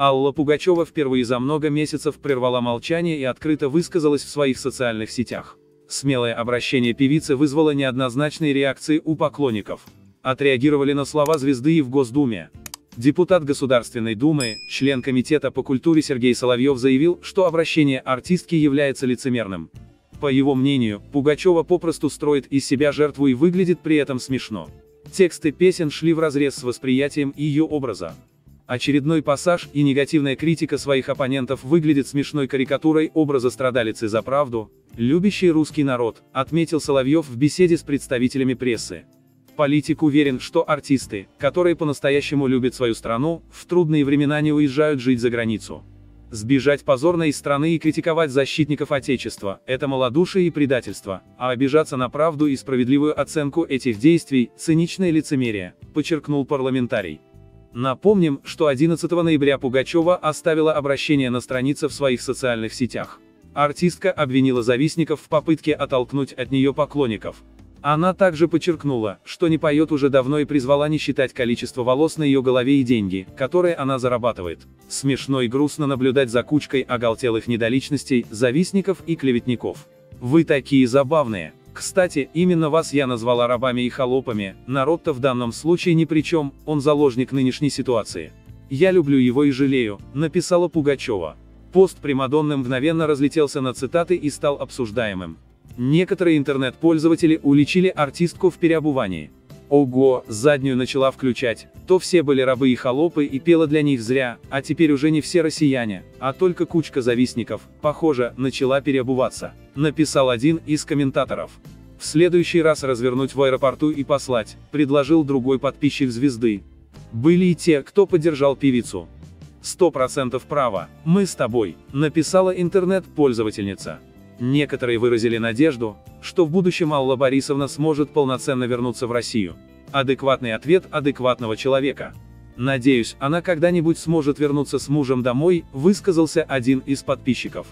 Алла Пугачева впервые за много месяцев прервала молчание и открыто высказалась в своих социальных сетях. Смелое обращение певицы вызвало неоднозначные реакции у поклонников. Отреагировали на слова звезды и в Госдуме. Депутат Государственной Думы, член Комитета по культуре Сергей Соловьев заявил, что обращение артистки является лицемерным. По его мнению, Пугачева попросту строит из себя жертву и выглядит при этом смешно. Тексты песен шли вразрез с восприятием ее образа. Очередной пассаж и негативная критика своих оппонентов выглядит смешной карикатурой образа страдалицы за правду, любящий русский народ, отметил Соловьев в беседе с представителями прессы. Политик уверен, что артисты, которые по-настоящему любят свою страну, в трудные времена не уезжают жить за границу. Сбежать позорно из страны и критиковать защитников Отечества – это малодушие и предательство, а обижаться на правду и справедливую оценку этих действий – циничное лицемерие, подчеркнул парламентарий. Напомним, что 11 ноября Пугачева оставила обращение на странице в своих социальных сетях. Артистка обвинила завистников в попытке оттолкнуть от нее поклонников. Она также подчеркнула, что не поет уже давно и призвала не считать количество волос на ее голове и деньги, которые она зарабатывает. Смешно и грустно наблюдать за кучкой оголтелых недоличностей, завистников и клеветников. Вы такие забавные. Кстати, именно вас я назвала рабами и холопами, народ-то в данном случае ни при чем, он заложник нынешней ситуации. Я люблю его и жалею, написала Пугачева. Пост Примадонны мгновенно разлетелся на цитаты и стал обсуждаемым. Некоторые интернет-пользователи уличили артистку в переобувании. Ого, заднюю начала включать, то все были рабы и холопы и пела для них зря, а теперь уже не все россияне, а только кучка завистников, похоже, начала переобуваться, написал один из комментаторов. В следующий раз развернуть в аэропорту и послать, предложил другой подписчик звезды. Были и те, кто поддержал певицу. Сто процентов право, мы с тобой, написала интернет-пользовательница. Некоторые выразили надежду, что в будущем Алла Борисовна сможет полноценно вернуться в Россию. Адекватный ответ адекватного человека. Надеюсь, она когда-нибудь сможет вернуться с мужем домой, высказался один из подписчиков.